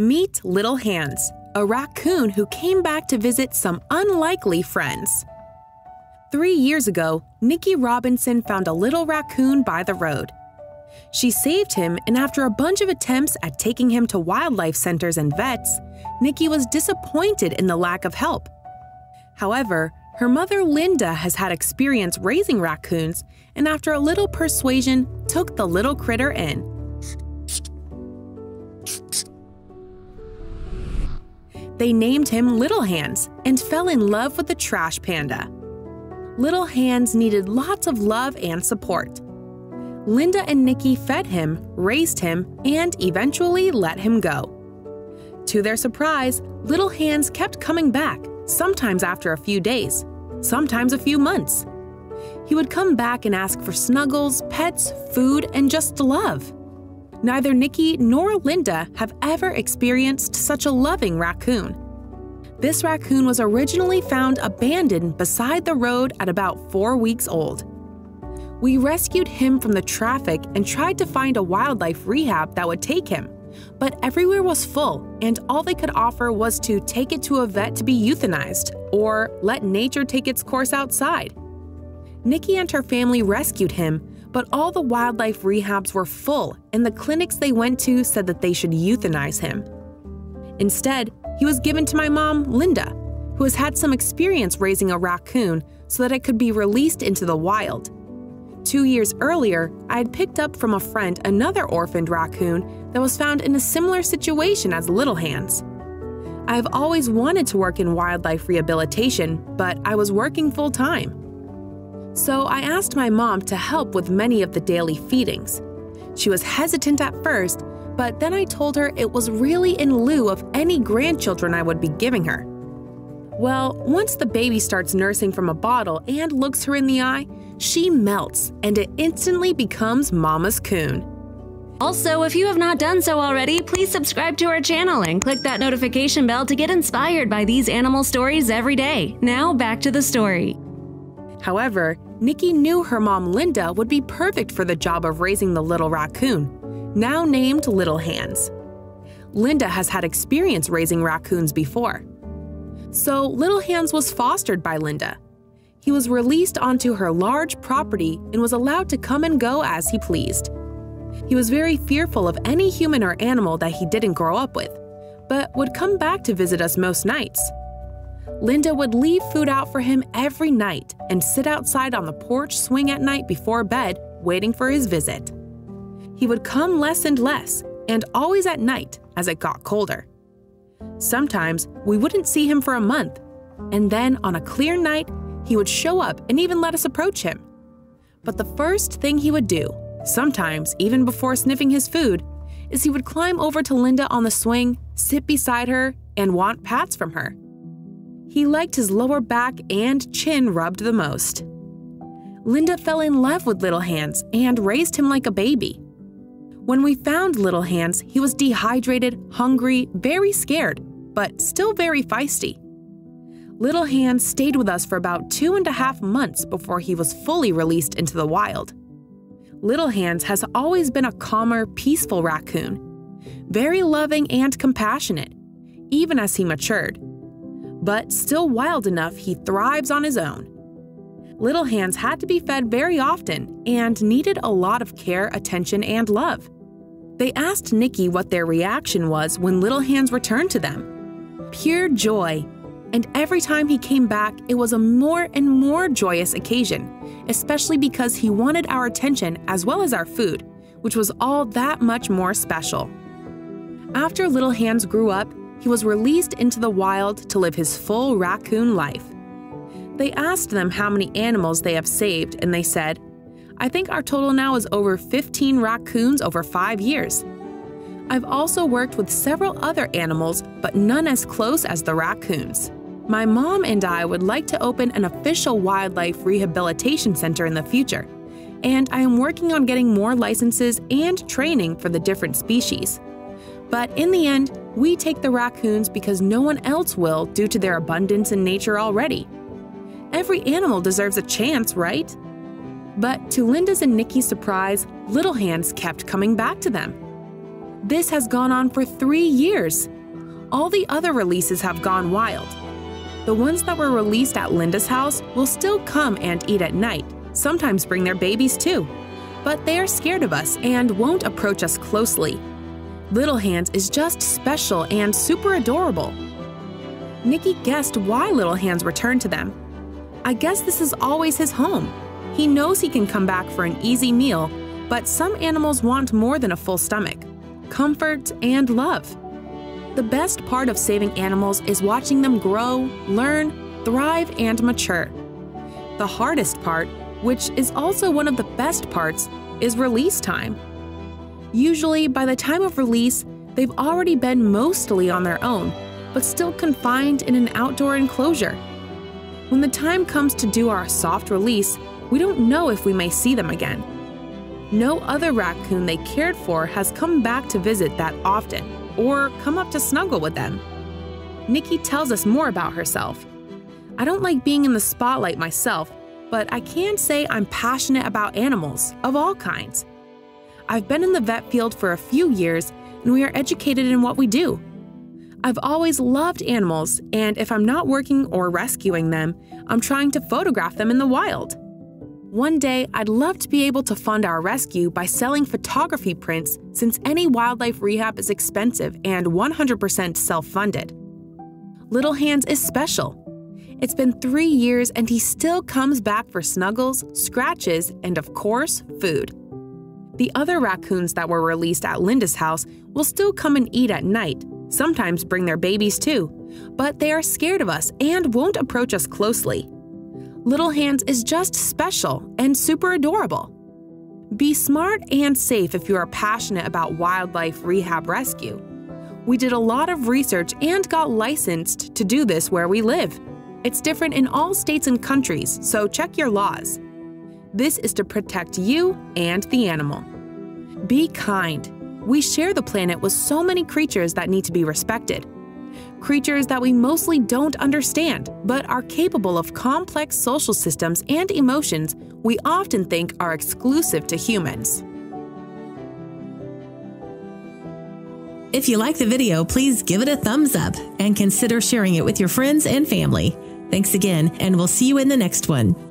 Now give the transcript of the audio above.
Meet Little Hands, a raccoon who came back to visit some unlikely friends. Three years ago, Nikki Robinson found a little raccoon by the road. She saved him, and after a bunch of attempts at taking him to wildlife centers and vets, Nikki was disappointed in the lack of help. However, her mother Linda has had experience raising raccoons, and after a little persuasion, took the little critter in. They named him Little Hands and fell in love with the trash panda. Little Hands needed lots of love and support. Linda and Nikki fed him, raised him, and eventually let him go. To their surprise, Little Hands kept coming back, sometimes after a few days, sometimes a few months. He would come back and ask for snuggles, pets, food, and just love. Neither Nikki nor Linda have ever experienced such a loving raccoon. This raccoon was originally found abandoned beside the road at about four weeks old. We rescued him from the traffic and tried to find a wildlife rehab that would take him, but everywhere was full, and all they could offer was to take it to a vet to be euthanized or let nature take its course outside. Nikki and her family rescued him, but all the wildlife rehabs were full, and the clinics they went to said that they should euthanize him. Instead, he was given to my mom, Linda, who has had some experience raising a raccoon so that it could be released into the wild. Two years earlier, I had picked up from a friend another orphaned raccoon that was found in a similar situation as Little Hands. I have always wanted to work in wildlife rehabilitation, but I was working full time. So I asked my mom to help with many of the daily feedings. She was hesitant at first, but then I told her it was really in lieu of any grandchildren I would be giving her. Well, once the baby starts nursing from a bottle and looks her in the eye, she melts and it instantly becomes Mama's Coon. Also, if you have not done so already, please subscribe to our channel and click that notification bell to get inspired by these animal stories every day. Now, back to the story. However, Nikki knew her mom Linda would be perfect for the job of raising the little raccoon, now named Little Hands. Linda has had experience raising raccoons before. So, Little Hands was fostered by Linda, he was released onto her large property and was allowed to come and go as he pleased. He was very fearful of any human or animal that he didn't grow up with, but would come back to visit us most nights. Linda would leave food out for him every night and sit outside on the porch swing at night before bed, waiting for his visit. He would come less and less, and always at night as it got colder. Sometimes we wouldn't see him for a month, and then on a clear night, he would show up and even let us approach him. But the first thing he would do, sometimes even before sniffing his food, is he would climb over to Linda on the swing, sit beside her, and want pats from her. He liked his lower back and chin rubbed the most. Linda fell in love with Little Hands and raised him like a baby. When we found Little Hands, he was dehydrated, hungry, very scared, but still very feisty. Little Hands stayed with us for about two and a half months before he was fully released into the wild. Little Hands has always been a calmer, peaceful raccoon, very loving and compassionate, even as he matured. But still wild enough, he thrives on his own. Little Hands had to be fed very often and needed a lot of care, attention, and love. They asked Nikki what their reaction was when Little Hands returned to them. Pure joy and every time he came back, it was a more and more joyous occasion, especially because he wanted our attention as well as our food, which was all that much more special. After Little Hands grew up, he was released into the wild to live his full raccoon life. They asked them how many animals they have saved, and they said, I think our total now is over 15 raccoons over five years. I've also worked with several other animals, but none as close as the raccoons. My mom and I would like to open an official wildlife rehabilitation center in the future, and I am working on getting more licenses and training for the different species. But in the end, we take the raccoons because no one else will due to their abundance in nature already. Every animal deserves a chance, right? But to Linda's and Nikki's surprise, Little Hands kept coming back to them. This has gone on for three years. All the other releases have gone wild. The ones that were released at Linda's house will still come and eat at night, sometimes bring their babies too. But they are scared of us and won't approach us closely. Little Hands is just special and super adorable. Nikki guessed why Little Hands returned to them. I guess this is always his home. He knows he can come back for an easy meal, but some animals want more than a full stomach comfort and love. The best part of saving animals is watching them grow, learn, thrive, and mature. The hardest part, which is also one of the best parts, is release time. Usually, by the time of release, they've already been mostly on their own, but still confined in an outdoor enclosure. When the time comes to do our soft release, we don't know if we may see them again. No other raccoon they cared for has come back to visit that often or come up to snuggle with them. Nikki tells us more about herself. I don't like being in the spotlight myself, but I can say I'm passionate about animals of all kinds. I've been in the vet field for a few years and we are educated in what we do. I've always loved animals, and if I'm not working or rescuing them, I'm trying to photograph them in the wild. One day, I'd love to be able to fund our rescue by selling photography prints since any wildlife rehab is expensive and 100% self funded. Little Hands is special. It's been three years and he still comes back for snuggles, scratches, and of course, food. The other raccoons that were released at Linda's house will still come and eat at night, sometimes bring their babies too, but they are scared of us and won't approach us closely. Little Hands is just special and super adorable. Be smart and safe if you are passionate about wildlife rehab rescue. We did a lot of research and got licensed to do this where we live. It's different in all states and countries, so check your laws. This is to protect you and the animal. Be kind. We share the planet with so many creatures that need to be respected creatures that we mostly don't understand, but are capable of complex social systems and emotions we often think are exclusive to humans. If you like the video, please give it a thumbs up and consider sharing it with your friends and family. Thanks again, and we'll see you in the next one.